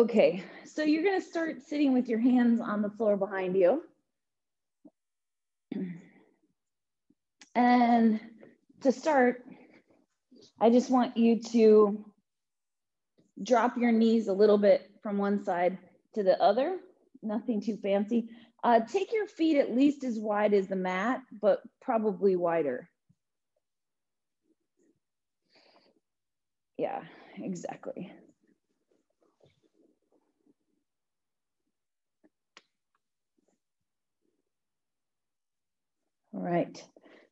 Okay, so you're gonna start sitting with your hands on the floor behind you. And to start, I just want you to drop your knees a little bit from one side to the other, nothing too fancy. Uh, take your feet at least as wide as the mat, but probably wider. Yeah, exactly. All right.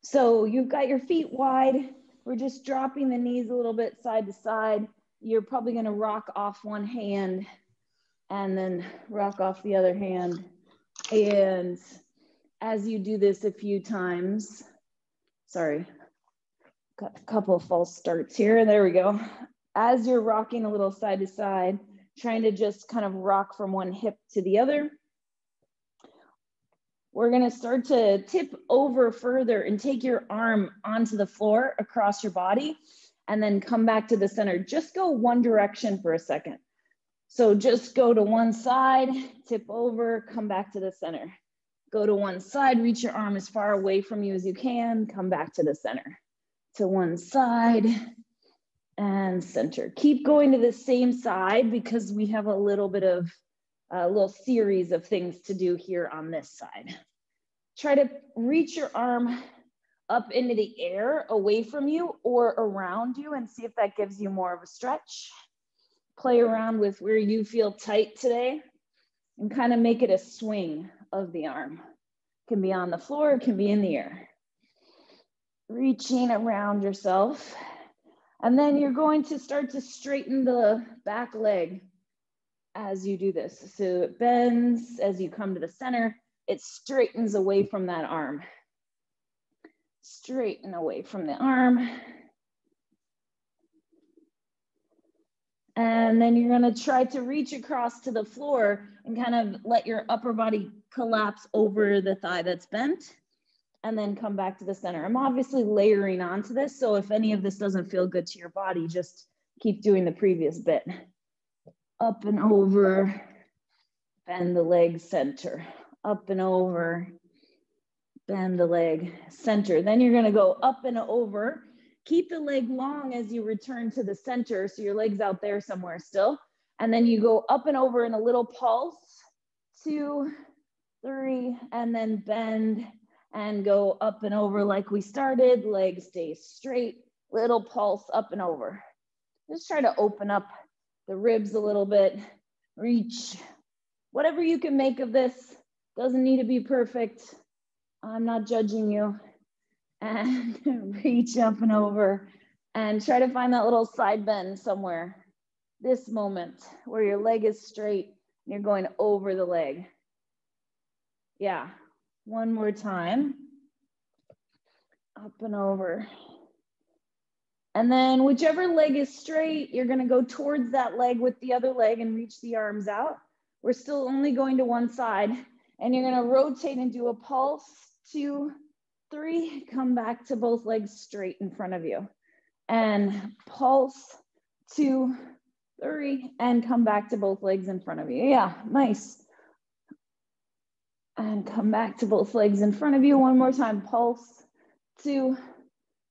So you've got your feet wide. We're just dropping the knees a little bit side to side. You're probably going to rock off one hand and then rock off the other hand. And as you do this a few times, sorry, got a couple of false starts here. There we go. As you're rocking a little side to side, trying to just kind of rock from one hip to the other. We're gonna start to tip over further and take your arm onto the floor across your body and then come back to the center. Just go one direction for a second. So just go to one side, tip over, come back to the center. Go to one side, reach your arm as far away from you as you can, come back to the center. To one side and center. Keep going to the same side because we have a little bit of a little series of things to do here on this side. Try to reach your arm up into the air away from you or around you and see if that gives you more of a stretch play around with where you feel tight today and kind of make it a swing of the arm. It can be on the floor, it can be in the air. Reaching around yourself. And then you're going to start to straighten the back leg as you do this. So it bends as you come to the center, it straightens away from that arm. Straighten away from the arm. And then you're gonna try to reach across to the floor and kind of let your upper body collapse over the thigh that's bent and then come back to the center. I'm obviously layering onto this. So if any of this doesn't feel good to your body, just keep doing the previous bit. Up and over, bend the leg center. Up and over, bend the leg center. Then you're gonna go up and over Keep the leg long as you return to the center. So your leg's out there somewhere still. And then you go up and over in a little pulse, two, three, and then bend and go up and over like we started. Leg stays straight, little pulse up and over. Just try to open up the ribs a little bit, reach. Whatever you can make of this, doesn't need to be perfect. I'm not judging you and reach up and over and try to find that little side bend somewhere. This moment where your leg is straight and you're going over the leg. Yeah, one more time. Up and over. And then whichever leg is straight, you're gonna go towards that leg with the other leg and reach the arms out. We're still only going to one side and you're gonna rotate and do a pulse, two, three, come back to both legs straight in front of you. And pulse, two, three, and come back to both legs in front of you. Yeah, nice. And come back to both legs in front of you. One more time, pulse, two,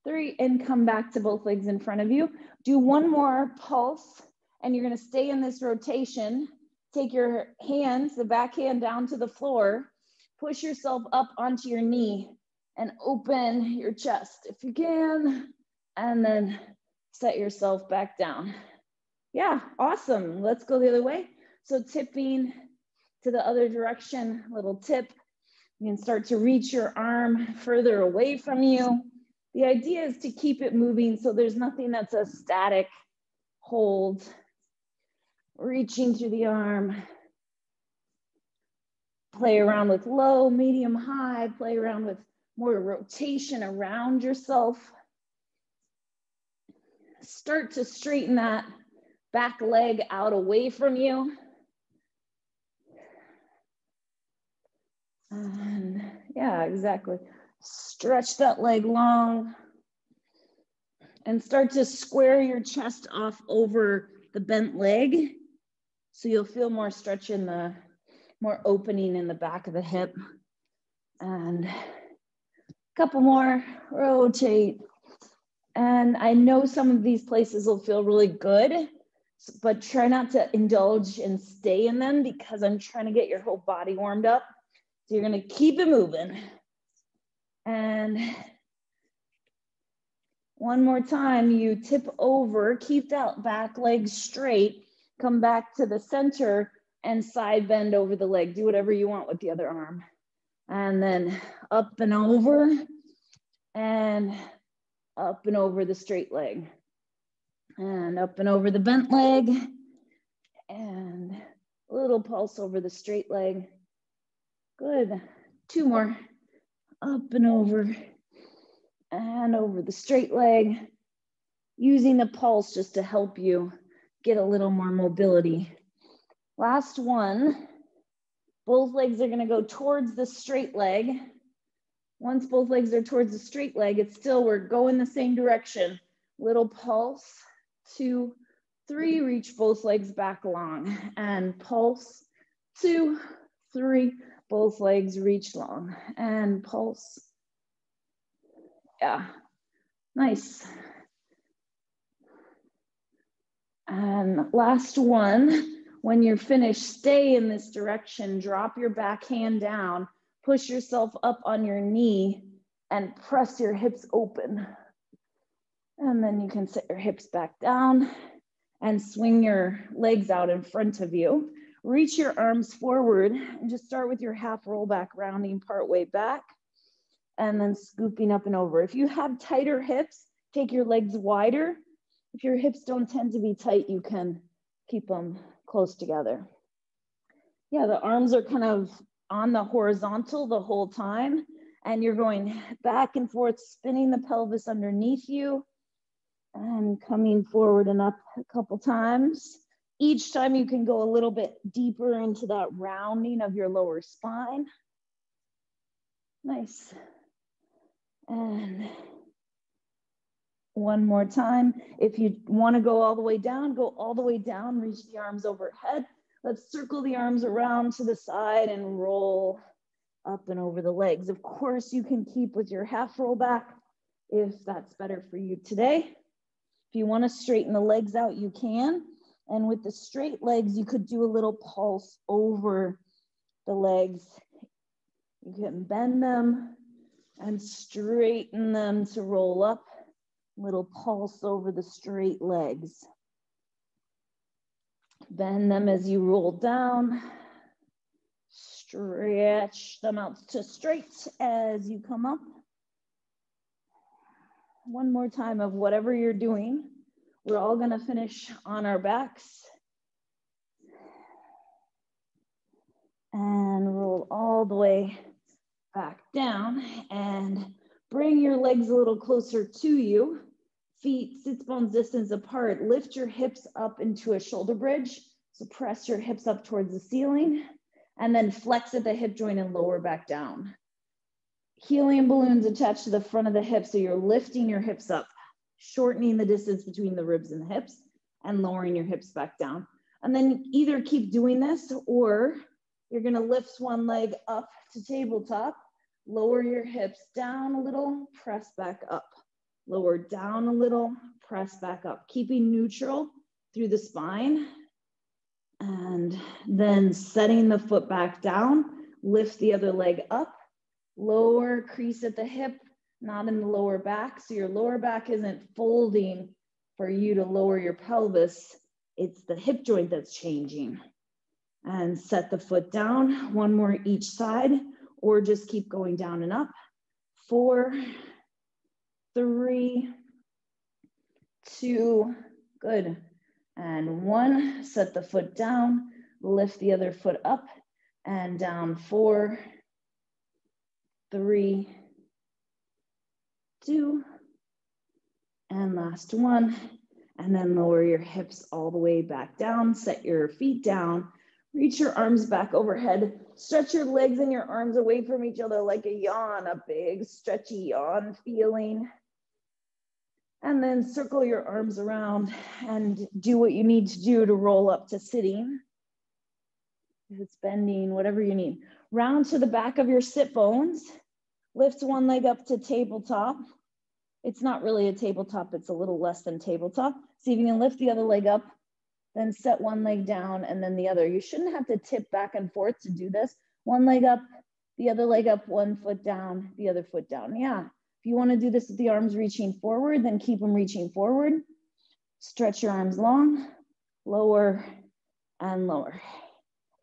three, and come back to both legs in front of you. Do one more pulse, and you're gonna stay in this rotation. Take your hands, the back hand down to the floor, push yourself up onto your knee and open your chest if you can, and then set yourself back down. Yeah, awesome. Let's go the other way. So tipping to the other direction, little tip. You can start to reach your arm further away from you. The idea is to keep it moving so there's nothing that's a static hold. Reaching through the arm. Play around with low, medium, high. Play around with more rotation around yourself. Start to straighten that back leg out away from you. And yeah, exactly. Stretch that leg long and start to square your chest off over the bent leg. So you'll feel more stretch in the, more opening in the back of the hip. And a couple more, rotate. And I know some of these places will feel really good, but try not to indulge and stay in them because I'm trying to get your whole body warmed up. So you're gonna keep it moving. And one more time, you tip over, keep that back leg straight, come back to the center and side bend over the leg. Do whatever you want with the other arm. And then up and over and up and over the straight leg and up and over the bent leg and a little pulse over the straight leg. Good. Two more. Up and over and over the straight leg, using the pulse just to help you get a little more mobility. Last one, both legs are gonna go towards the straight leg. Once both legs are towards the straight leg, it's still, we're going the same direction. Little pulse, two, three, reach both legs back long and pulse, two, three, both legs reach long and pulse, yeah, nice. And last one, when you're finished, stay in this direction, drop your back hand down, push yourself up on your knee and press your hips open. And then you can set your hips back down and swing your legs out in front of you. Reach your arms forward and just start with your half roll back, rounding part way back and then scooping up and over. If you have tighter hips, take your legs wider. If your hips don't tend to be tight, you can keep them close together. Yeah, the arms are kind of on the horizontal the whole time, and you're going back and forth, spinning the pelvis underneath you and coming forward and up a couple times. Each time you can go a little bit deeper into that rounding of your lower spine. Nice. And one more time. If you want to go all the way down, go all the way down, reach the arms overhead. Let's circle the arms around to the side and roll up and over the legs. Of course, you can keep with your half roll back if that's better for you today. If you want to straighten the legs out, you can. And with the straight legs, you could do a little pulse over the legs. You can bend them and straighten them to roll up. Little pulse over the straight legs. Bend them as you roll down. Stretch them out to straight as you come up. One more time of whatever you're doing. We're all gonna finish on our backs. And roll all the way back down and bring your legs a little closer to you. Feet sits bones distance apart. Lift your hips up into a shoulder bridge. So press your hips up towards the ceiling and then flex at the hip joint and lower back down. Helium balloons attached to the front of the hip. So you're lifting your hips up, shortening the distance between the ribs and the hips and lowering your hips back down. And then either keep doing this or you're gonna lift one leg up to tabletop Lower your hips down a little, press back up. Lower down a little, press back up. Keeping neutral through the spine. And then setting the foot back down, lift the other leg up. Lower crease at the hip, not in the lower back. So your lower back isn't folding for you to lower your pelvis. It's the hip joint that's changing. And set the foot down, one more each side or just keep going down and up. Four, three, two, good. And one, set the foot down, lift the other foot up and down. Four, three, two, and last one. And then lower your hips all the way back down. Set your feet down Reach your arms back overhead. Stretch your legs and your arms away from each other like a yawn, a big stretchy yawn feeling. And then circle your arms around and do what you need to do to roll up to sitting. if it's bending, whatever you need. Round to the back of your sit bones. Lift one leg up to tabletop. It's not really a tabletop, it's a little less than tabletop. See if you can lift the other leg up, then set one leg down and then the other. You shouldn't have to tip back and forth to do this. One leg up, the other leg up, one foot down, the other foot down. Yeah. If you want to do this with the arms reaching forward, then keep them reaching forward. Stretch your arms long, lower, and lower.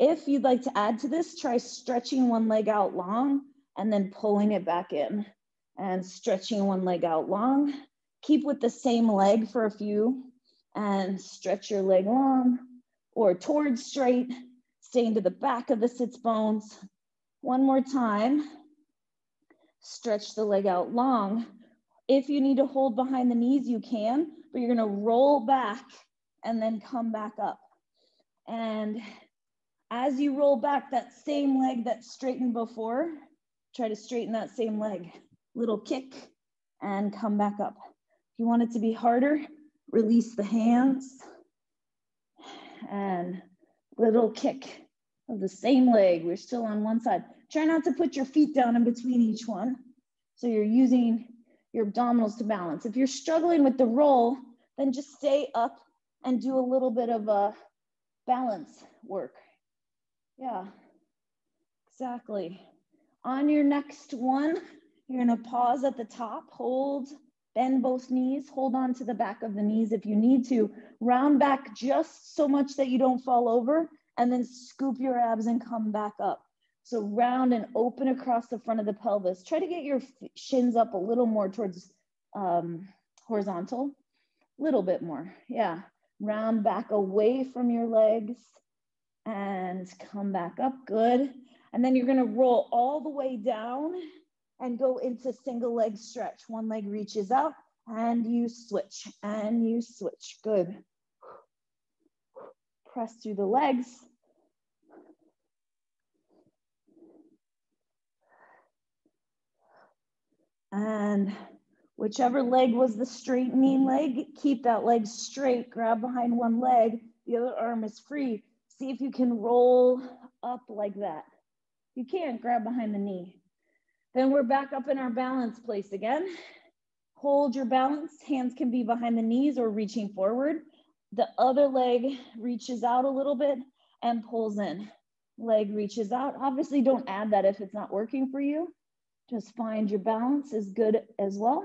If you'd like to add to this, try stretching one leg out long and then pulling it back in and stretching one leg out long. Keep with the same leg for a few and stretch your leg long or towards straight, staying to the back of the sits bones. One more time. Stretch the leg out long. If you need to hold behind the knees, you can, but you're gonna roll back and then come back up. And as you roll back that same leg that straightened before, try to straighten that same leg. Little kick and come back up. If you want it to be harder, release the hands and little kick of the same leg. We're still on one side. Try not to put your feet down in between each one. So you're using your abdominals to balance. If you're struggling with the roll, then just stay up and do a little bit of a balance work. Yeah, exactly. On your next one, you're gonna pause at the top, hold, bend both knees, hold on to the back of the knees if you need to. Round back just so much that you don't fall over, and then scoop your abs and come back up. So round and open across the front of the pelvis. Try to get your shins up a little more towards um, horizontal, a little bit more. Yeah. Round back away from your legs and come back up. Good. And then you're going to roll all the way down and go into single leg stretch. One leg reaches out and you switch and you switch. Good. Press through the legs. And whichever leg was the straightening leg, keep that leg straight, grab behind one leg, the other arm is free. See if you can roll up like that. You can't grab behind the knee. Then we're back up in our balance place again. Hold your balance. Hands can be behind the knees or reaching forward. The other leg reaches out a little bit and pulls in. Leg reaches out. Obviously, don't add that if it's not working for you. Just find your balance is good as well.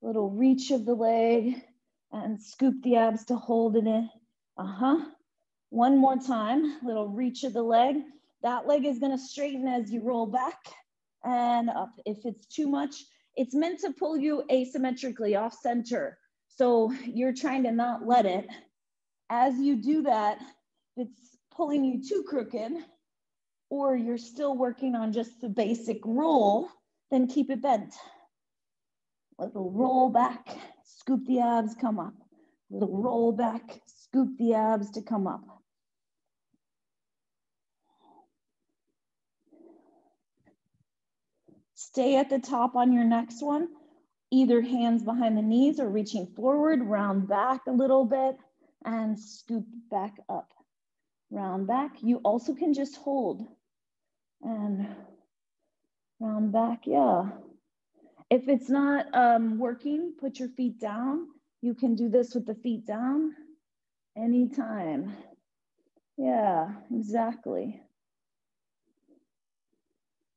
Little reach of the leg and scoop the abs to hold it in. Uh-huh. One more time, little reach of the leg. That leg is gonna straighten as you roll back and up. If it's too much, it's meant to pull you asymmetrically off center. So you're trying to not let it. As you do that, it's pulling you too crooked, or you're still working on just the basic roll, then keep it bent. Little roll back, scoop the abs, come up. Little roll back, scoop the abs to come up. Stay at the top on your next one, either hands behind the knees or reaching forward, round back a little bit and scoop back up. Round back, you also can just hold and round back, yeah. If it's not um, working, put your feet down. You can do this with the feet down anytime. Yeah, exactly.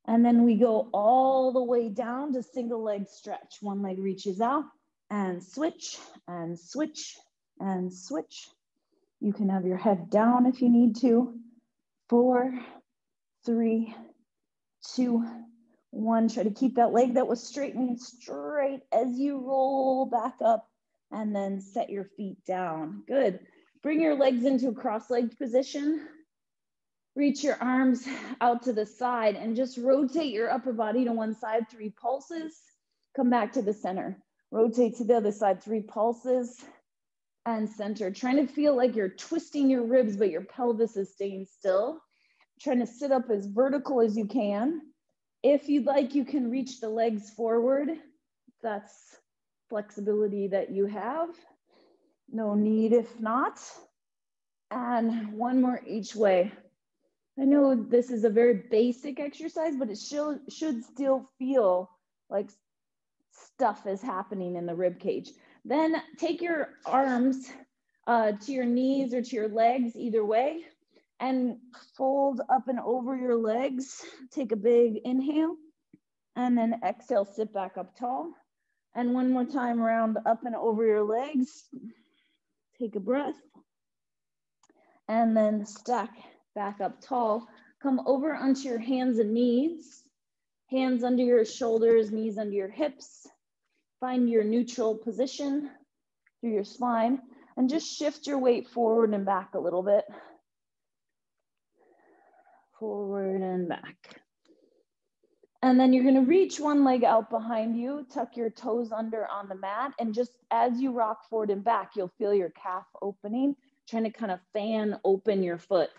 And then we go all the way down to single leg stretch. One leg reaches out and switch and switch and switch. You can have your head down if you need to. Four, three, two, one. Try to keep that leg that was straightening straight as you roll back up and then set your feet down. Good. Bring your legs into a cross-legged position. Reach your arms out to the side and just rotate your upper body to one side, three pulses. Come back to the center. Rotate to the other side, three pulses and center. Trying to feel like you're twisting your ribs, but your pelvis is staying still. Trying to sit up as vertical as you can. If you'd like, you can reach the legs forward. That's flexibility that you have. No need if not. And one more each way. I know this is a very basic exercise, but it should, should still feel like stuff is happening in the rib cage. Then take your arms uh, to your knees or to your legs, either way, and fold up and over your legs. Take a big inhale and then exhale, sit back up tall. And one more time, round up and over your legs. Take a breath. And then stack back up tall. Come over onto your hands and knees. Hands under your shoulders, knees under your hips. Find your neutral position through your spine and just shift your weight forward and back a little bit. Forward and back. And then you're gonna reach one leg out behind you, tuck your toes under on the mat, and just as you rock forward and back, you'll feel your calf opening, trying to kind of fan open your foot.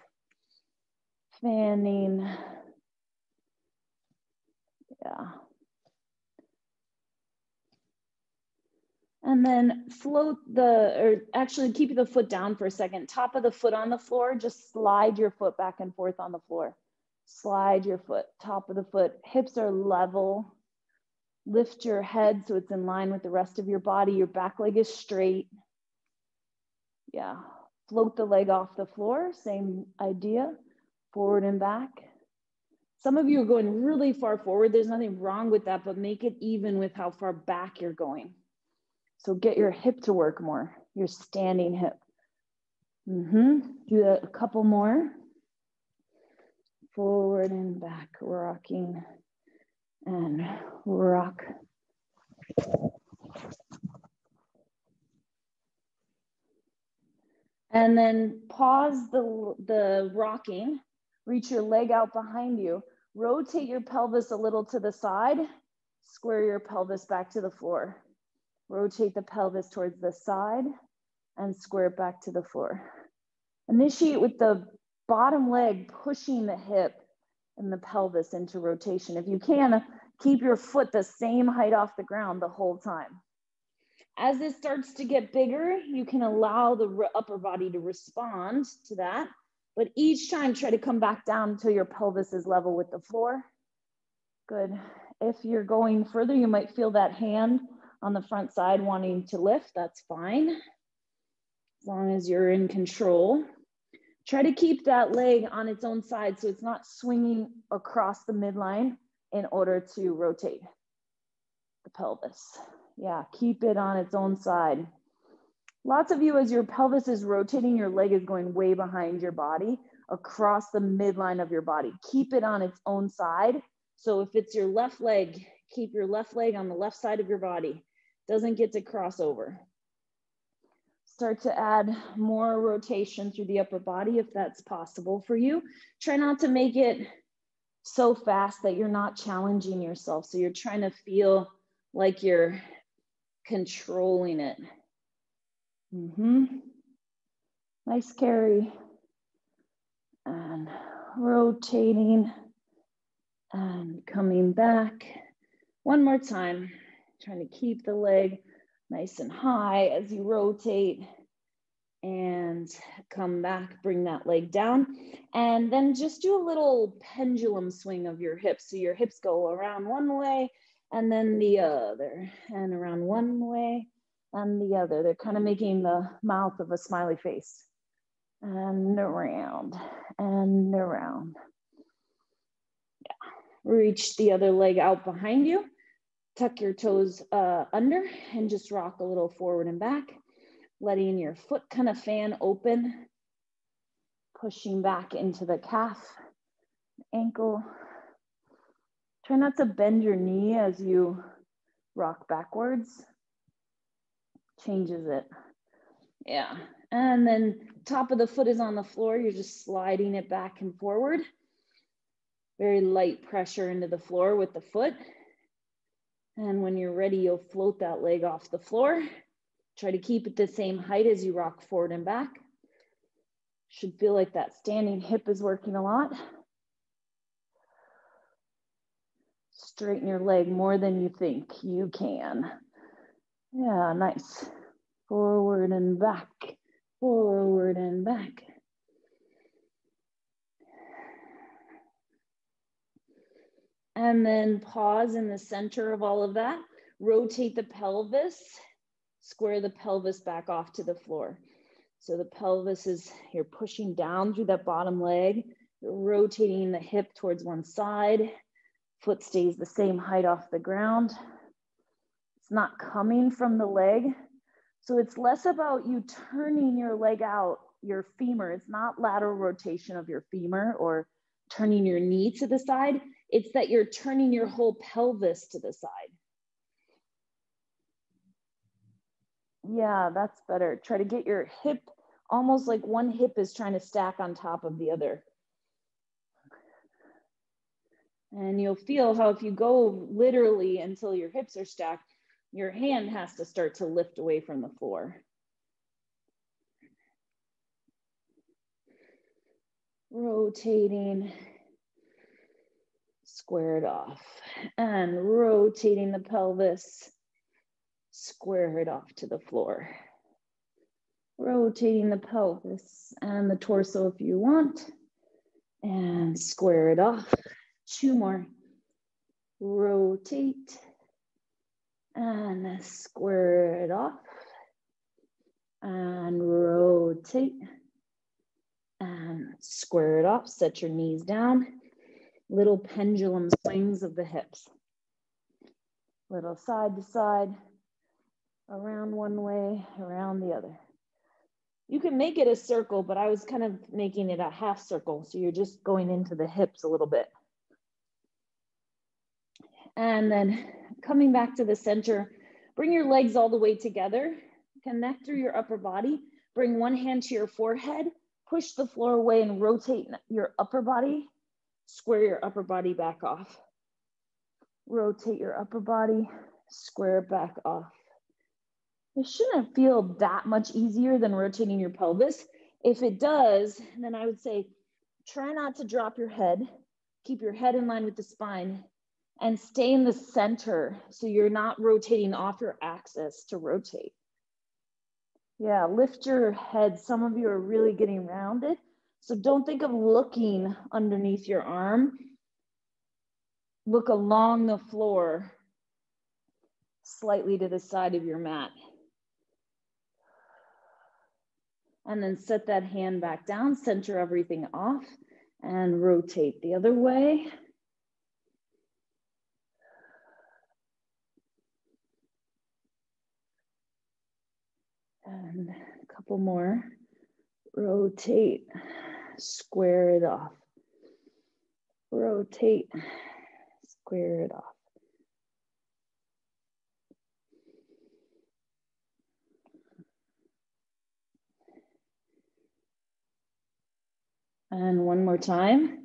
Fanning. Yeah. And then float the, or actually keep the foot down for a second. Top of the foot on the floor, just slide your foot back and forth on the floor. Slide your foot, top of the foot. Hips are level. Lift your head so it's in line with the rest of your body. Your back leg is straight. Yeah. Float the leg off the floor. Same idea. Forward and back. Some of you are going really far forward. There's nothing wrong with that, but make it even with how far back you're going. So get your hip to work more, your standing hip. Mm-hmm. Do that a couple more. Forward and back, rocking and rock. And then pause the, the rocking, reach your leg out behind you, rotate your pelvis a little to the side, square your pelvis back to the floor. Rotate the pelvis towards the side and square it back to the floor. Initiate with the bottom leg pushing the hip and the pelvis into rotation. If you can, keep your foot the same height off the ground the whole time. As this starts to get bigger, you can allow the upper body to respond to that. But each time, try to come back down until your pelvis is level with the floor. Good. If you're going further, you might feel that hand on the front side wanting to lift, that's fine. As long as you're in control. Try to keep that leg on its own side so it's not swinging across the midline in order to rotate the pelvis. Yeah, keep it on its own side. Lots of you, as your pelvis is rotating, your leg is going way behind your body across the midline of your body. Keep it on its own side. So if it's your left leg, keep your left leg on the left side of your body doesn't get to cross over. Start to add more rotation through the upper body if that's possible for you. Try not to make it so fast that you're not challenging yourself. So you're trying to feel like you're controlling it. Mm-hmm. Nice carry. And rotating and coming back. One more time trying to keep the leg nice and high as you rotate and come back, bring that leg down. And then just do a little pendulum swing of your hips. So your hips go around one way and then the other, and around one way and the other. They're kind of making the mouth of a smiley face. And around and around. Yeah. Reach the other leg out behind you tuck your toes uh, under and just rock a little forward and back, letting your foot kind of fan open, pushing back into the calf, ankle. Try not to bend your knee as you rock backwards. Changes it. Yeah. And then top of the foot is on the floor. You're just sliding it back and forward. Very light pressure into the floor with the foot. And when you're ready, you'll float that leg off the floor. Try to keep it the same height as you rock forward and back. Should feel like that standing hip is working a lot. Straighten your leg more than you think you can. Yeah, nice. Forward and back, forward and back. And then pause in the center of all of that. Rotate the pelvis, square the pelvis back off to the floor. So the pelvis is, you're pushing down through that bottom leg, you're rotating the hip towards one side, foot stays the same height off the ground. It's not coming from the leg. So it's less about you turning your leg out, your femur. It's not lateral rotation of your femur or turning your knee to the side. It's that you're turning your whole pelvis to the side. Yeah, that's better. Try to get your hip almost like one hip is trying to stack on top of the other. And you'll feel how if you go literally until your hips are stacked, your hand has to start to lift away from the floor. Rotating square it off and rotating the pelvis, square it off to the floor. Rotating the pelvis and the torso if you want and square it off. Two more. Rotate and square it off and rotate and square it off. Set your knees down little pendulum swings of the hips. Little side to side, around one way, around the other. You can make it a circle, but I was kind of making it a half circle. So you're just going into the hips a little bit. And then coming back to the center, bring your legs all the way together. Connect through your upper body. Bring one hand to your forehead. Push the floor away and rotate your upper body square your upper body back off. Rotate your upper body, square back off. It shouldn't feel that much easier than rotating your pelvis. If it does, then I would say try not to drop your head. Keep your head in line with the spine and stay in the center so you're not rotating off your axis to rotate. Yeah, lift your head. Some of you are really getting rounded. So don't think of looking underneath your arm. Look along the floor, slightly to the side of your mat. And then set that hand back down, center everything off, and rotate the other way. And a couple more. Rotate square it off. Rotate, square it off. And one more time.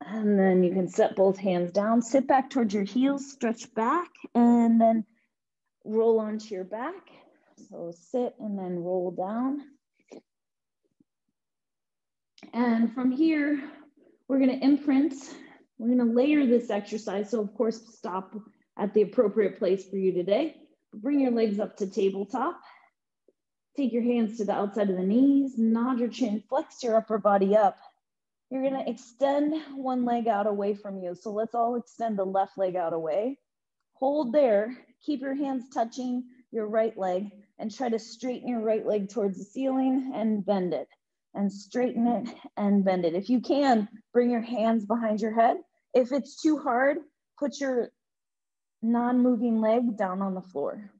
And then you can set both hands down, sit back towards your heels, stretch back, and then roll onto your back. So sit and then roll down. And from here, we're gonna imprint, we're gonna layer this exercise. So of course, stop at the appropriate place for you today. Bring your legs up to tabletop. Take your hands to the outside of the knees, nod your chin, flex your upper body up. You're gonna extend one leg out away from you. So let's all extend the left leg out away. Hold there, keep your hands touching your right leg and try to straighten your right leg towards the ceiling and bend it and straighten it and bend it. If you can, bring your hands behind your head. If it's too hard, put your non-moving leg down on the floor.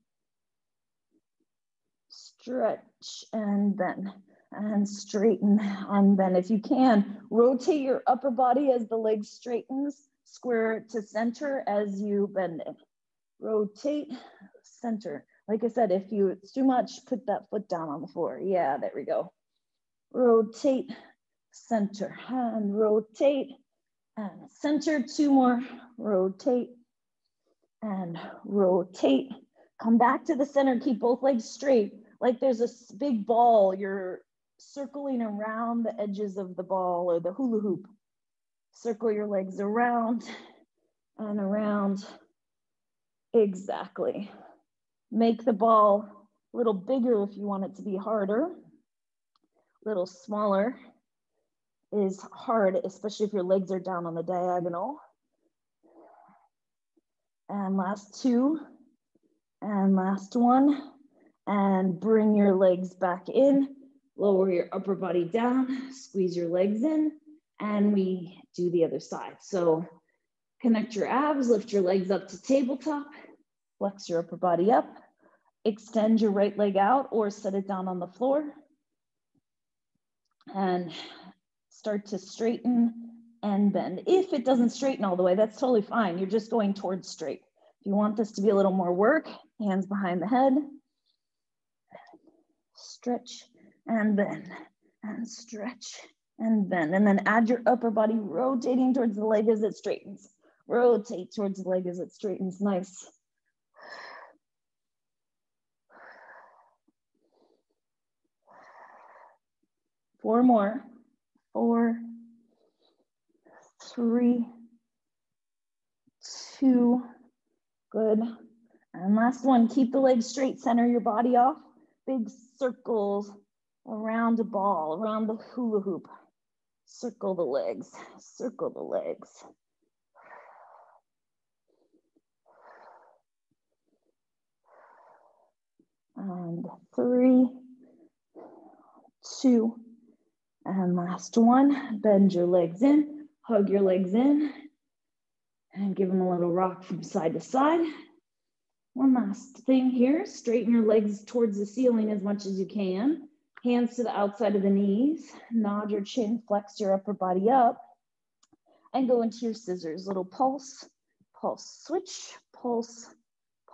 Stretch and bend and straighten and bend. If you can, rotate your upper body as the leg straightens, square to center as you bend it. Rotate, center. Like I said, if you it's too much, put that foot down on the floor. Yeah, there we go rotate, center, and rotate, and center, two more, rotate, and rotate. Come back to the center, keep both legs straight, like there's a big ball, you're circling around the edges of the ball or the hula hoop. Circle your legs around and around. Exactly. Make the ball a little bigger if you want it to be harder A little smaller is hard, especially if your legs are down on the diagonal. And last two. And last one. And bring your legs back in. Lower your upper body down. Squeeze your legs in. And we do the other side. So connect your abs, lift your legs up to tabletop. Flex your upper body up. Extend your right leg out or set it down on the floor. And start to straighten and bend. If it doesn't straighten all the way, that's totally fine. You're just going towards straight. If you want this to be a little more work, hands behind the head, stretch and bend and stretch and bend. And then add your upper body rotating towards the leg as it straightens. Rotate towards the leg as it straightens. Nice. Four more. Four, three, two, good. And last one, keep the legs straight, center your body off. Big circles around a ball, around the hula hoop. Circle the legs, circle the legs. And three, two, and last one. Bend your legs in, hug your legs in, and give them a little rock from side to side. One last thing here, straighten your legs towards the ceiling as much as you can. Hands to the outside of the knees, nod your chin, flex your upper body up, and go into your scissors. Little pulse, pulse, switch, pulse,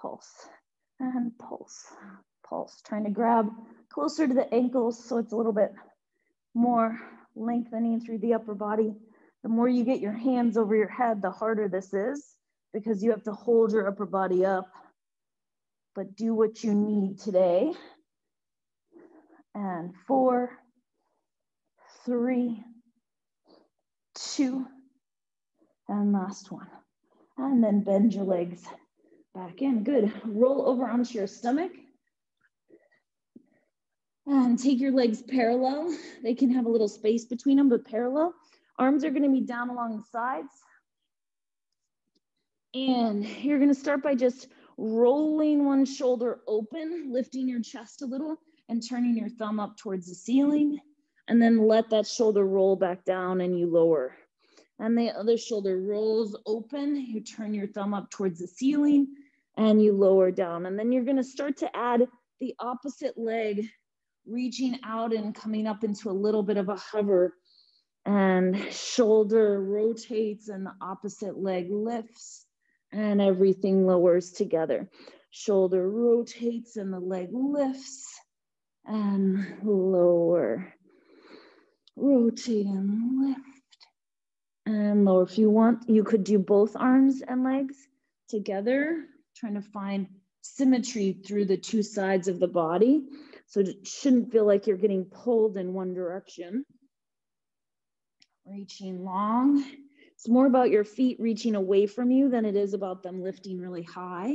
pulse, and pulse, pulse. Trying to grab closer to the ankles so it's a little bit more lengthening through the upper body. The more you get your hands over your head, the harder this is because you have to hold your upper body up. But do what you need today. And four, three, two, and last one. And then bend your legs back in. Good. Roll over onto your stomach. And take your legs parallel. They can have a little space between them, but parallel. Arms are gonna be down along the sides. And you're gonna start by just rolling one shoulder open, lifting your chest a little and turning your thumb up towards the ceiling. And then let that shoulder roll back down and you lower. And the other shoulder rolls open. You turn your thumb up towards the ceiling and you lower down. And then you're gonna start to add the opposite leg, reaching out and coming up into a little bit of a hover and shoulder rotates and the opposite leg lifts and everything lowers together. Shoulder rotates and the leg lifts and lower. Rotate and lift and lower. If you want, you could do both arms and legs together, trying to find symmetry through the two sides of the body. So it shouldn't feel like you're getting pulled in one direction reaching long. It's more about your feet reaching away from you than it is about them lifting really high.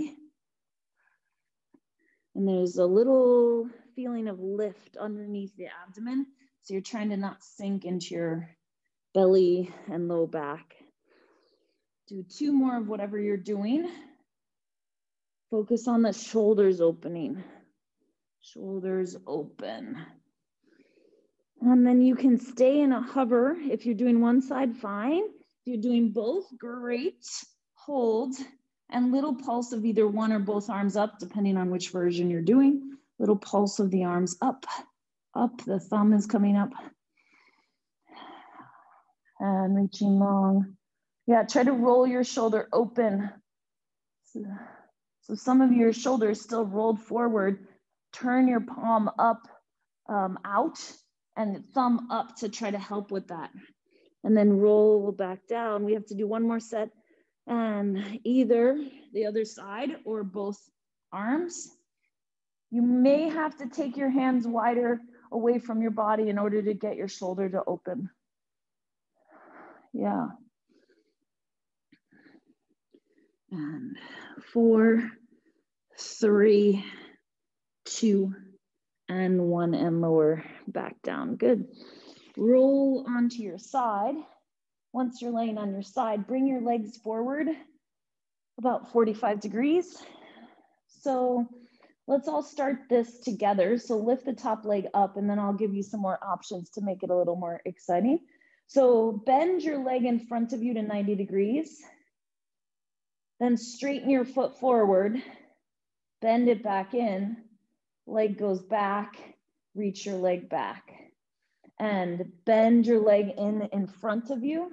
And there's a little feeling of lift underneath the abdomen. So you're trying to not sink into your belly and low back. Do two more of whatever you're doing. Focus on the shoulders opening. Shoulders open. And then you can stay in a hover. If you're doing one side, fine. If you're doing both, great. Hold and little pulse of either one or both arms up, depending on which version you're doing. Little pulse of the arms up, up. The thumb is coming up. And reaching long. Yeah, try to roll your shoulder open. So, so some of your shoulders still rolled forward. Turn your palm up, um, out and thumb up to try to help with that. And then roll back down. We have to do one more set and either the other side or both arms. You may have to take your hands wider away from your body in order to get your shoulder to open. Yeah. And four, three, two, and one and lower back down. Good. Roll onto your side. Once you're laying on your side, bring your legs forward about 45 degrees. So let's all start this together. So lift the top leg up and then I'll give you some more options to make it a little more exciting. So bend your leg in front of you to 90 degrees. Then straighten your foot forward, bend it back in, leg goes back, reach your leg back. And bend your leg in in front of you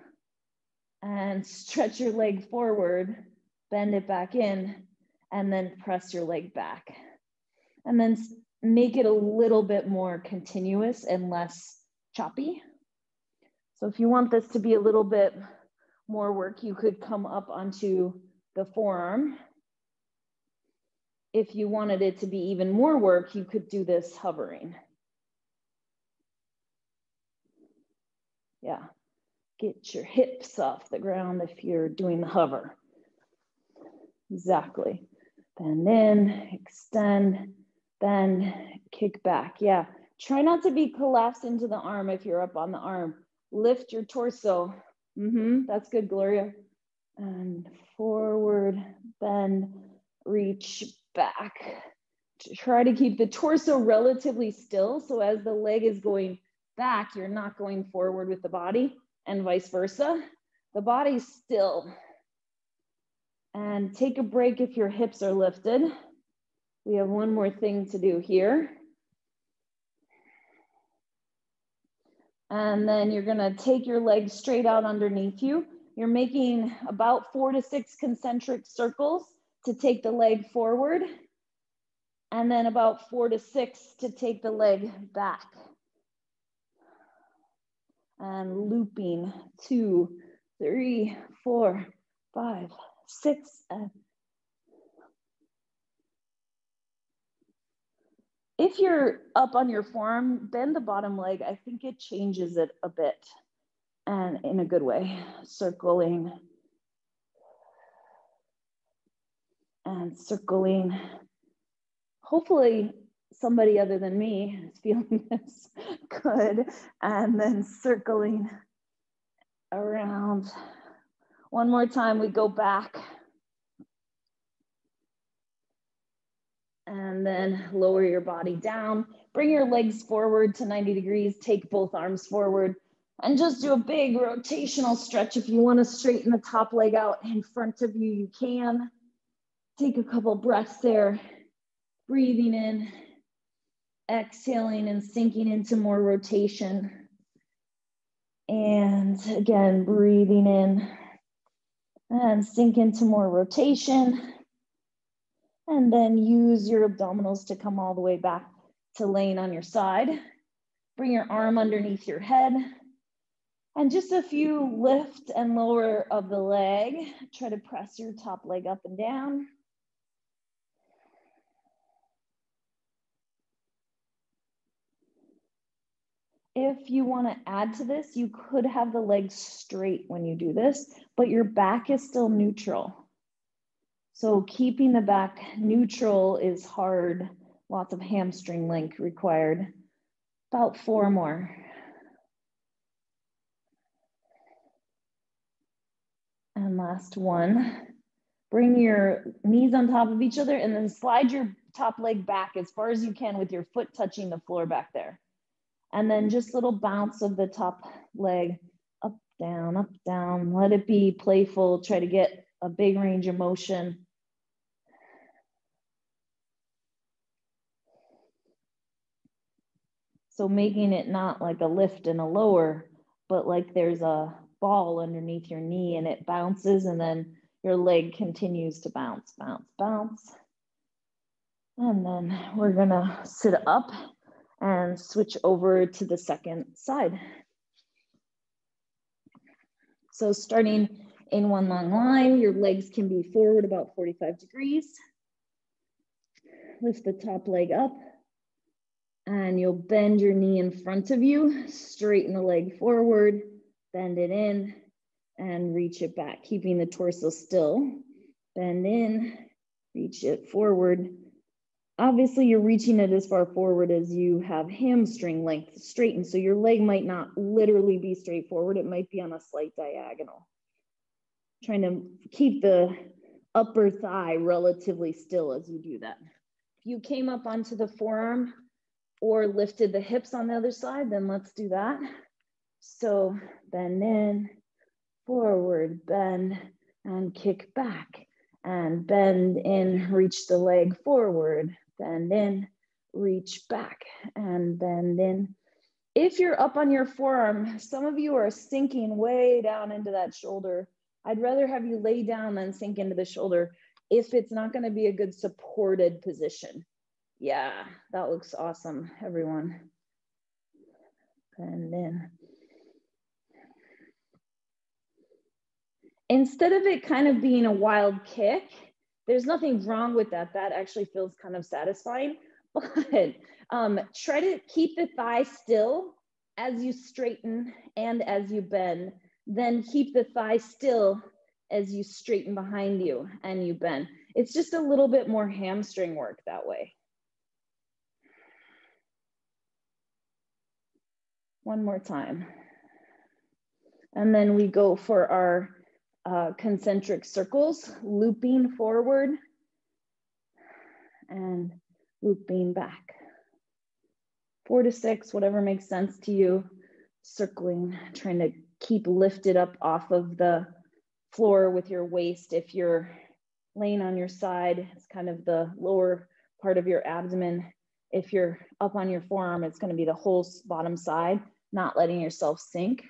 and stretch your leg forward, bend it back in, and then press your leg back. And then make it a little bit more continuous and less choppy. So if you want this to be a little bit more work, you could come up onto the forearm. If you wanted it to be even more work, you could do this hovering. Yeah, get your hips off the ground if you're doing the hover. Exactly. Bend in, extend, bend, kick back. Yeah, try not to be collapsed into the arm if you're up on the arm lift your torso. Mm-hmm, that's good, Gloria. And forward, bend, reach back. Try to keep the torso relatively still. So as the leg is going back, you're not going forward with the body and vice versa. The body's still. And take a break if your hips are lifted. We have one more thing to do here. And then you're gonna take your legs straight out underneath you. You're making about four to six concentric circles to take the leg forward. And then about four to six to take the leg back. And looping two, three, four, five, six, and If you're up on your forearm, bend the bottom leg. I think it changes it a bit and in a good way, circling and circling. Hopefully, somebody other than me is feeling this good. And then circling around. One more time, we go back. and then lower your body down. Bring your legs forward to 90 degrees, take both arms forward, and just do a big rotational stretch. If you want to straighten the top leg out in front of you, you can. Take a couple breaths there, breathing in, exhaling, and sinking into more rotation. And again, breathing in and sink into more rotation. And then use your abdominals to come all the way back to laying on your side. Bring your arm underneath your head. And just a few lift and lower of the leg. Try to press your top leg up and down. If you want to add to this, you could have the legs straight when you do this, but your back is still neutral. So keeping the back neutral is hard. Lots of hamstring length required. About four more. And last one. Bring your knees on top of each other and then slide your top leg back as far as you can with your foot touching the floor back there. And then just little bounce of the top leg up, down, up, down. Let it be playful. Try to get a big range of motion. So making it not like a lift and a lower, but like there's a ball underneath your knee and it bounces and then your leg continues to bounce, bounce, bounce. And then we're gonna sit up and switch over to the second side. So starting in one long line, your legs can be forward about 45 degrees. Lift the top leg up and you'll bend your knee in front of you, straighten the leg forward, bend it in, and reach it back, keeping the torso still. Bend in, reach it forward. Obviously, you're reaching it as far forward as you have hamstring length straightened. So your leg might not literally be straight forward, it might be on a slight diagonal. Trying to keep the upper thigh relatively still as you do that. If you came up onto the forearm or lifted the hips on the other side, then let's do that. So bend in, forward, bend, and kick back. And bend in, reach the leg forward, bend in, reach back, and bend in. If you're up on your forearm, some of you are sinking way down into that shoulder. I'd rather have you lay down than sink into the shoulder if it's not going to be a good supported position. Yeah, that looks awesome, everyone. And then instead of it kind of being a wild kick, there's nothing wrong with that. That actually feels kind of satisfying. But um, try to keep the thigh still as you straighten and as you bend. Then keep the thigh still as you straighten behind you and you bend. It's just a little bit more hamstring work that way. One more time. And then we go for our uh, concentric circles, looping forward and looping back. Four to six, whatever makes sense to you, circling, trying to keep lifted up off of the floor with your waist. If you're laying on your side, it's kind of the lower part of your abdomen. If you're up on your forearm, it's gonna be the whole bottom side, not letting yourself sink.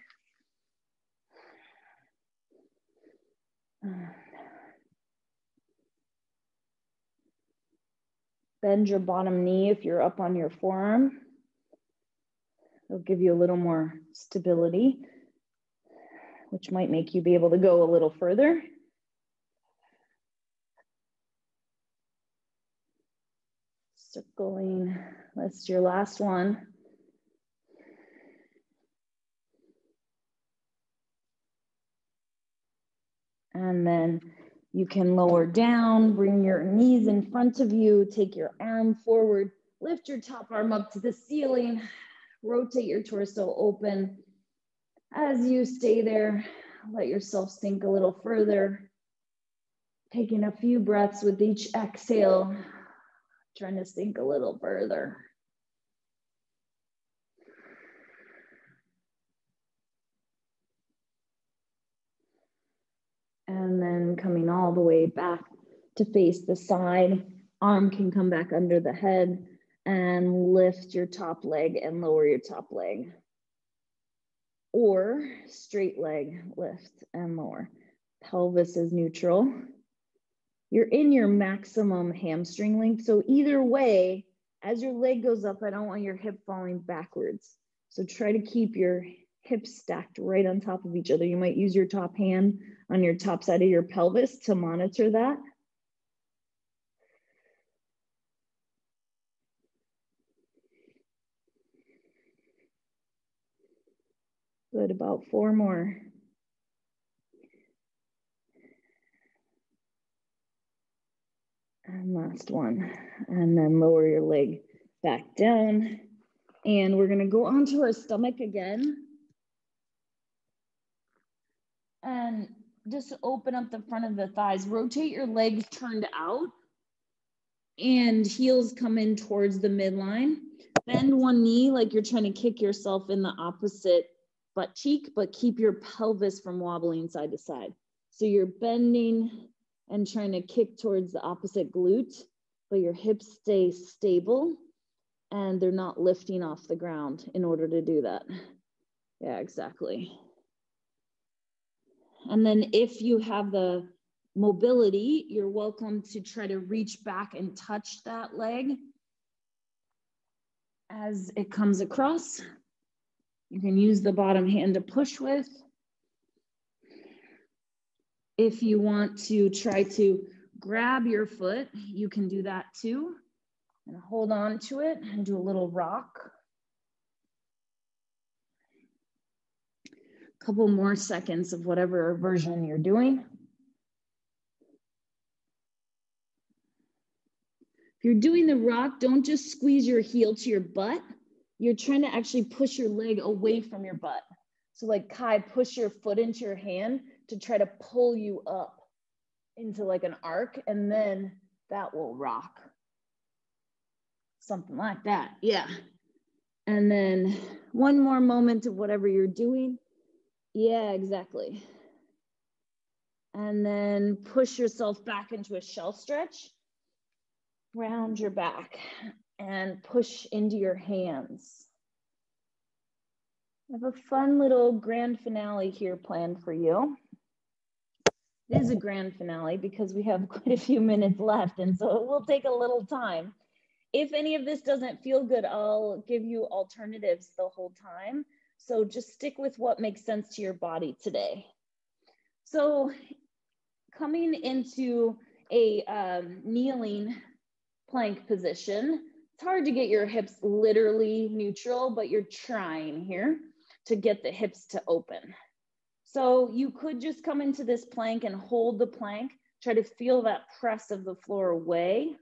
Bend your bottom knee if you're up on your forearm. It'll give you a little more stability, which might make you be able to go a little further. Circling, that's your last one. And then you can lower down, bring your knees in front of you, take your arm forward, lift your top arm up to the ceiling, rotate your torso open. As you stay there, let yourself sink a little further. Taking a few breaths with each exhale, trying to sink a little further. Coming all the way back to face the side. Arm can come back under the head and lift your top leg and lower your top leg. Or straight leg, lift and lower. Pelvis is neutral. You're in your maximum hamstring length. So either way, as your leg goes up, I don't want your hip falling backwards. So try to keep your hips stacked right on top of each other. You might use your top hand on your top side of your pelvis to monitor that. Good, about four more. And last one. And then lower your leg back down. And we're gonna go onto our stomach again. And just open up the front of the thighs. Rotate your legs turned out and heels come in towards the midline. Bend one knee like you're trying to kick yourself in the opposite butt cheek, but keep your pelvis from wobbling side to side. So you're bending and trying to kick towards the opposite glute, but your hips stay stable and they're not lifting off the ground in order to do that. Yeah, exactly. And then if you have the mobility, you're welcome to try to reach back and touch that leg as it comes across. You can use the bottom hand to push with. If you want to try to grab your foot, you can do that too. And hold on to it and do a little rock. Couple more seconds of whatever version you're doing. If you're doing the rock, don't just squeeze your heel to your butt. You're trying to actually push your leg away from your butt. So like Kai, push your foot into your hand to try to pull you up. into like an arc and then that will rock. Something like that, yeah. And then one more moment of whatever you're doing. Yeah, exactly. And then push yourself back into a shell stretch. Round your back and push into your hands. I have a fun little grand finale here planned for you. It is a grand finale because we have quite a few minutes left, and so it will take a little time. If any of this doesn't feel good, I'll give you alternatives the whole time. So just stick with what makes sense to your body today. So coming into a um, kneeling plank position, it's hard to get your hips literally neutral, but you're trying here to get the hips to open. So you could just come into this plank and hold the plank, try to feel that press of the floor away.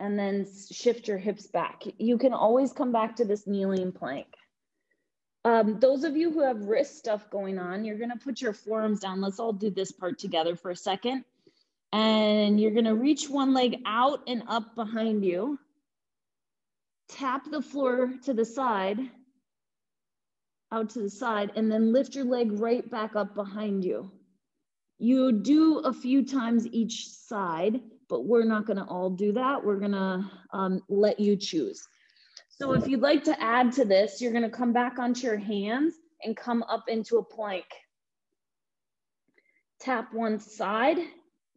And then shift your hips back. You can always come back to this kneeling plank. Um, those of you who have wrist stuff going on, you're gonna put your forearms down. Let's all do this part together for a second. And you're gonna reach one leg out and up behind you. Tap the floor to the side out to the side and then lift your leg right back up behind you. You do a few times each side, but we're not gonna all do that. We're gonna um, let you choose. So if you'd like to add to this, you're gonna come back onto your hands and come up into a plank. Tap one side,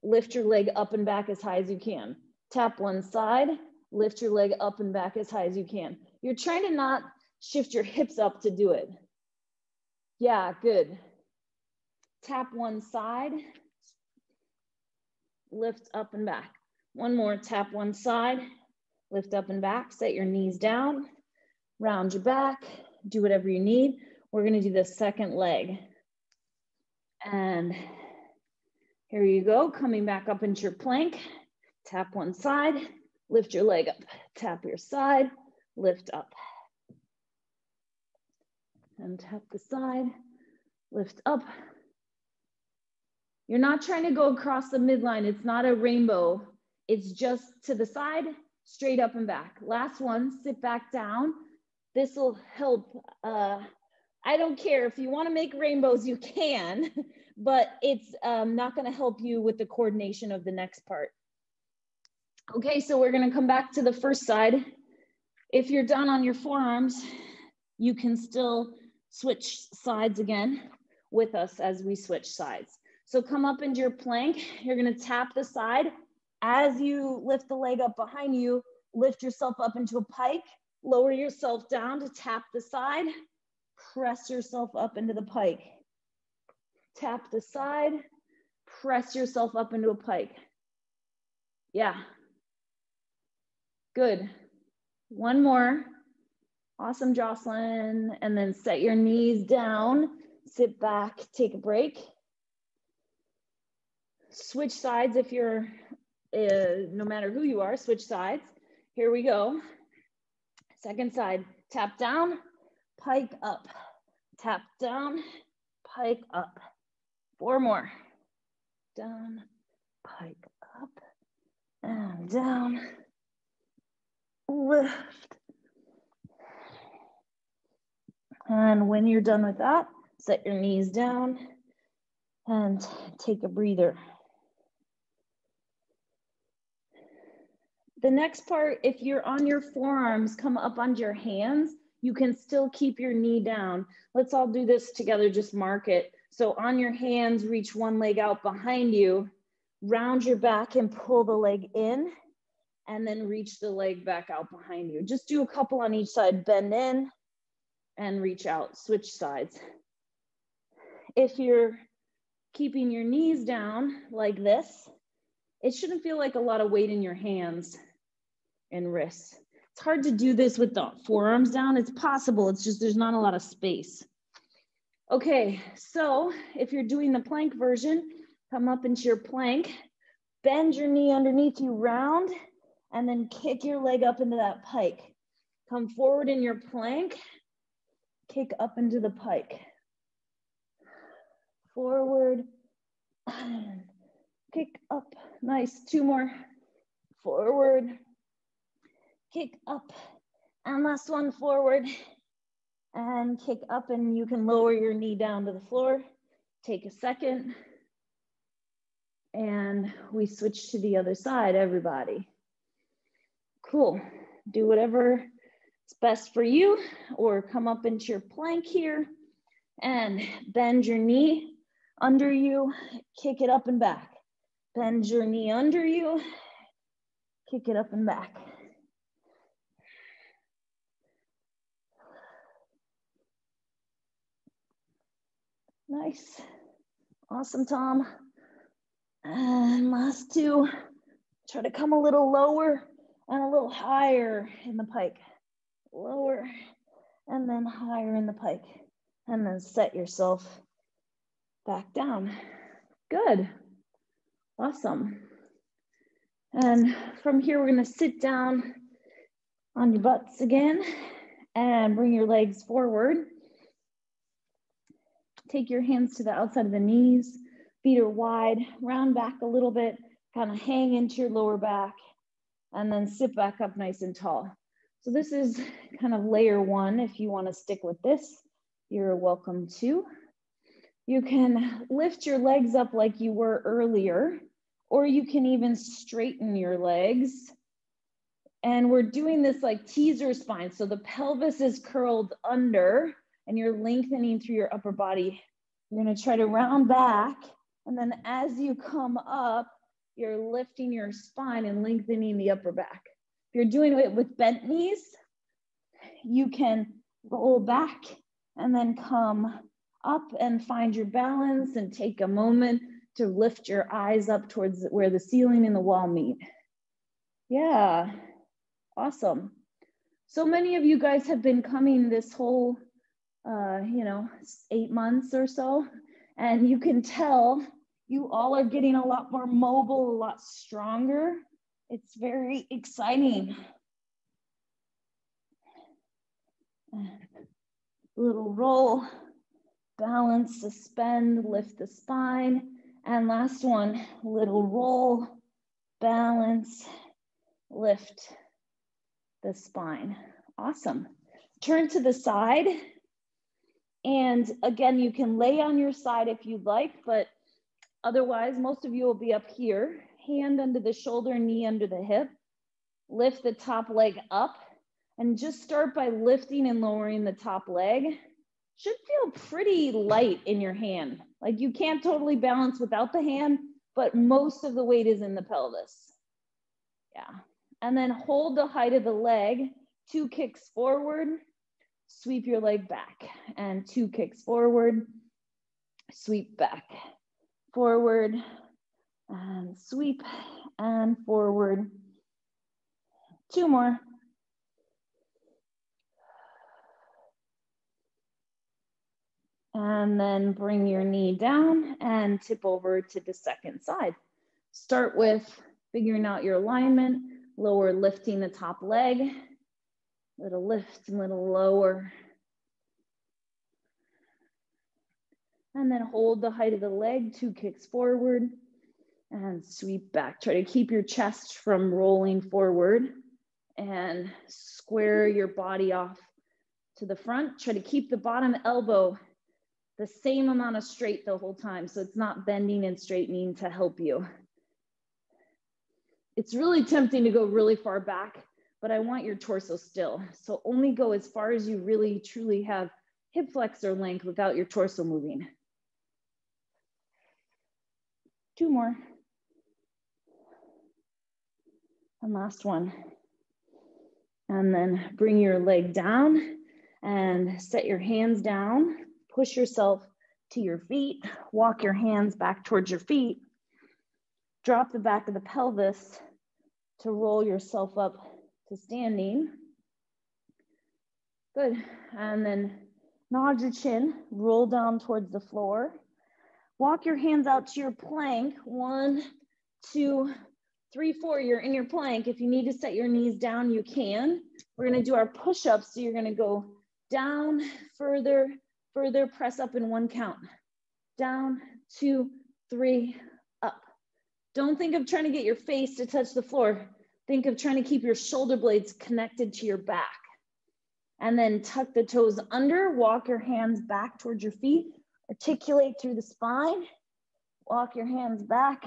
lift your leg up and back as high as you can. Tap one side, lift your leg up and back as high as you can. You're trying to not shift your hips up to do it. Yeah, good. Tap one side, lift up and back. One more, tap one side, lift up and back, set your knees down, round your back, do whatever you need. We're gonna do the second leg. And here you go, coming back up into your plank. Tap one side, lift your leg up, tap your side, lift up and tap the side, lift up. You're not trying to go across the midline. It's not a rainbow. It's just to the side, straight up and back. Last one, sit back down. This will help. Uh, I don't care if you want to make rainbows, you can, but it's um, not going to help you with the coordination of the next part. Okay, so we're going to come back to the first side. If you're done on your forearms, you can still switch sides again with us as we switch sides. So come up into your plank. You're gonna tap the side. As you lift the leg up behind you, lift yourself up into a pike, lower yourself down to tap the side, press yourself up into the pike. Tap the side, press yourself up into a pike. Yeah. Good. One more. Awesome, Jocelyn. And then set your knees down, sit back, take a break. Switch sides if you're, uh, no matter who you are, switch sides. Here we go. Second side, tap down, pike up, tap down, pike up. Four more. Down, pike up, and down, lift, And when you're done with that, set your knees down and take a breather. The next part, if you're on your forearms, come up onto your hands, you can still keep your knee down. Let's all do this together, just mark it. So on your hands, reach one leg out behind you, round your back and pull the leg in, and then reach the leg back out behind you. Just do a couple on each side, bend in, and reach out, switch sides. If you're keeping your knees down like this, it shouldn't feel like a lot of weight in your hands and wrists. It's hard to do this with the forearms down. It's possible, it's just there's not a lot of space. Okay, so if you're doing the plank version, come up into your plank, bend your knee underneath you round, and then kick your leg up into that pike. Come forward in your plank kick up into the pike. forward, kick up, nice, two more, forward, kick up, and last one, forward, and kick up, and you can lower your knee down to the floor, take a second, and we switch to the other side, everybody. Cool, do whatever is best for you, or come up into your plank here, and bend your knee under you, kick it up and back. Bend your knee under you, kick it up and back. Nice. Awesome, Tom. And last two. Try to come a little lower and a little higher in the pike. Lower and then higher in the pike. And then set yourself back down. Good. Awesome. And from here, we're gonna sit down on your butts again and bring your legs forward. Take your hands to the outside of the knees, feet are wide, round back a little bit, kind of hang into your lower back, and then sit back up nice and tall. So this is kind of layer one. If you wanna stick with this, you're welcome to. You can lift your legs up like you were earlier, or you can even straighten your legs. And we're doing this like teaser spine. So the pelvis is curled under and you're lengthening through your upper body. You're gonna try to round back. And then as you come up, you're lifting your spine and lengthening the upper back. If you're doing it with bent knees, you can roll back and then come up and find your balance and take a moment to lift your eyes up towards where the ceiling and the wall meet. Yeah, awesome. So many of you guys have been coming this whole, uh, you know, eight months or so, and you can tell you all are getting a lot more mobile, a lot stronger. It's very exciting. Little roll balance, suspend, lift the spine. And last one, little roll, balance, lift the spine. Awesome. Turn to the side. And again, you can lay on your side if you'd like, but otherwise, most of you will be up here. Hand under the shoulder, knee under the hip. Lift the top leg up and just start by lifting and lowering the top leg should feel pretty light in your hand. Like you can't totally balance without the hand, but most of the weight is in the pelvis. Yeah. And then hold the height of the leg, two kicks forward, sweep your leg back, and two kicks forward, sweep back, forward, and sweep, and forward. Two more. And then bring your knee down and tip over to the second side. Start with figuring out your alignment, lower lifting the top leg, little lift, and little lower. And then hold the height of the leg, two kicks forward and sweep back. Try to keep your chest from rolling forward and square your body off to the front. Try to keep the bottom elbow the same amount of straight the whole time. So it's not bending and straightening to help you. It's really tempting to go really far back, but I want your torso still. So only go as far as you really truly have hip flexor length without your torso moving. Two more. And last one. And then bring your leg down and set your hands down push yourself to your feet, walk your hands back towards your feet, drop the back of the pelvis to roll yourself up to standing. Good. And then nod your chin, roll down towards the floor. Walk your hands out to your plank. One, two, three, four. You're in your plank. If you need to set your knees down, you can. We're going to do our push ups. So you're going to go down further, further press up in one count. down, two, three, up. Don't think of trying to get your face to touch the floor. Think of trying to keep your shoulder blades connected to your back. And then tuck the toes under, walk your hands back towards your feet, articulate through the spine, walk your hands back,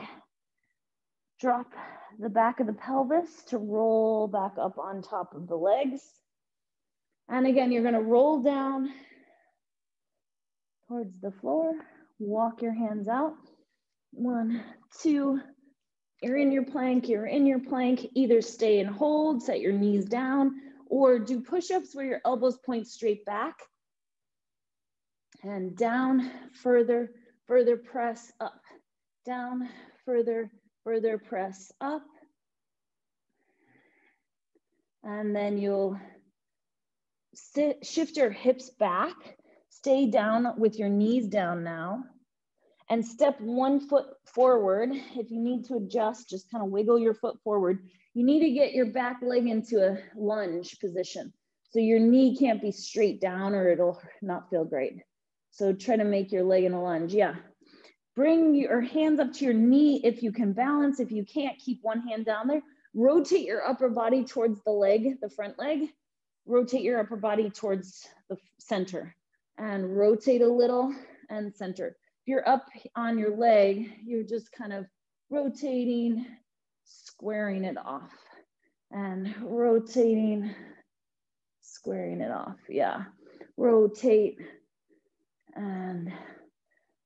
drop the back of the pelvis to roll back up on top of the legs. And again, you're gonna roll down towards the floor, walk your hands out. One, two, you're in your plank, you're in your plank. Either stay and hold, set your knees down, or do push-ups where your elbows point straight back. And down, further, further press up. Down, further, further press up. And then you'll sit, shift your hips back. Stay down with your knees down now and step one foot forward. If you need to adjust, just kind of wiggle your foot forward. You need to get your back leg into a lunge position. So your knee can't be straight down or it'll not feel great. So try to make your leg in a lunge. Yeah. Bring your hands up to your knee if you can balance. If you can't, keep one hand down there. Rotate your upper body towards the leg, the front leg. Rotate your upper body towards the center and rotate a little and center you're up on your leg, you're just kind of rotating, squaring it off and rotating, squaring it off. Yeah. Rotate and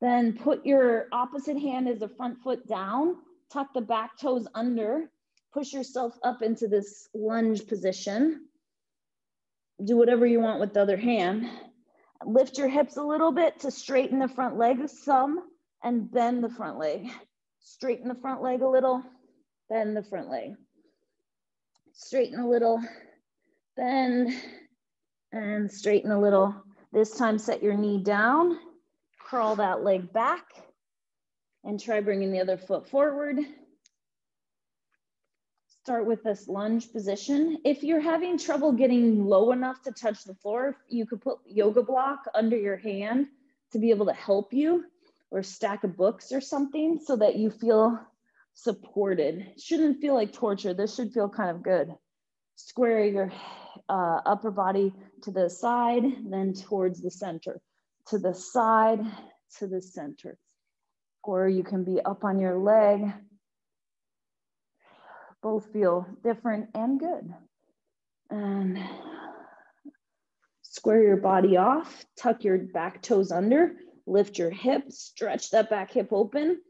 then put your opposite hand as the front foot down, tuck the back toes under, push yourself up into this lunge position. Do whatever you want with the other hand. Lift your hips a little bit to straighten the front leg some and bend the front leg. Straighten the front leg a little, bend the front leg. Straighten a little, bend, and straighten a little. This time set your knee down, crawl that leg back, and try bringing the other foot forward start with this lunge position. If you're having trouble getting low enough to touch the floor, you could put yoga block under your hand to be able to help you or stack of books or something so that you feel supported. Shouldn't feel like torture. This should feel kind of good. Square your uh, upper body to the side, then towards the center, to the side, to the center. Or you can be up on your leg both feel different and good. And square your body off, tuck your back toes under, lift your hip, stretch that back hip open,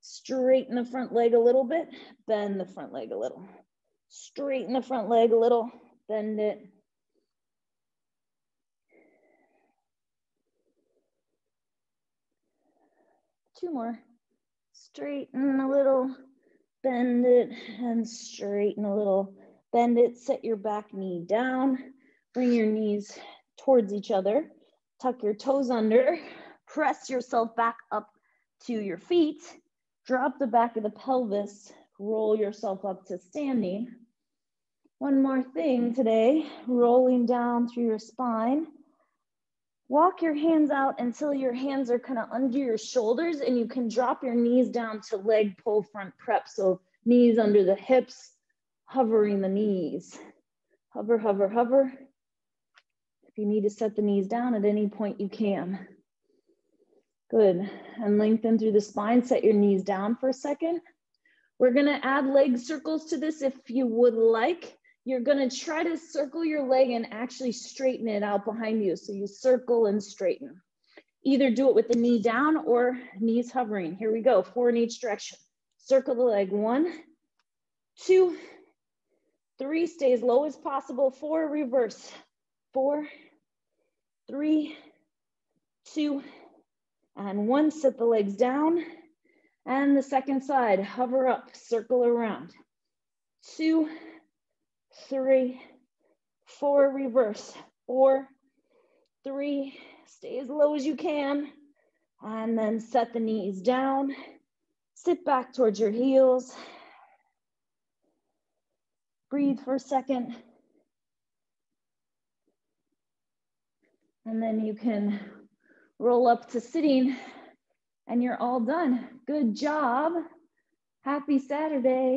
straighten the front leg a little bit, bend the front leg a little. Straighten the front leg a little, bend it. Two more. Straighten a little, bend it and straighten a little. Bend it, set your back knee down, bring your knees towards each other, tuck your toes under, press yourself back up to your feet, drop the back of the pelvis, roll yourself up to standing. One more thing today, rolling down through your spine. Walk your hands out until your hands are kind of under your shoulders and you can drop your knees down to leg pull front prep. So knees under the hips, hovering the knees. Hover, hover, hover. If you need to set the knees down at any point, you can. Good. And lengthen through the spine. Set your knees down for a second. We're going to add leg circles to this if you would like you're going to try to circle your leg and actually straighten it out behind you. So you circle and straighten. Either do it with the knee down or knees hovering. Here we go, four in each direction. Circle the leg, one, two, three, stay as low as possible, four, reverse, four, three, two, and one, set the legs down. And the second side, hover up, circle around. Two, three, four, reverse, four, three, stay as low as you can, and then set the knees down, sit back towards your heels, breathe for a second, and then you can roll up to sitting and you're all done. Good job. Happy Saturday.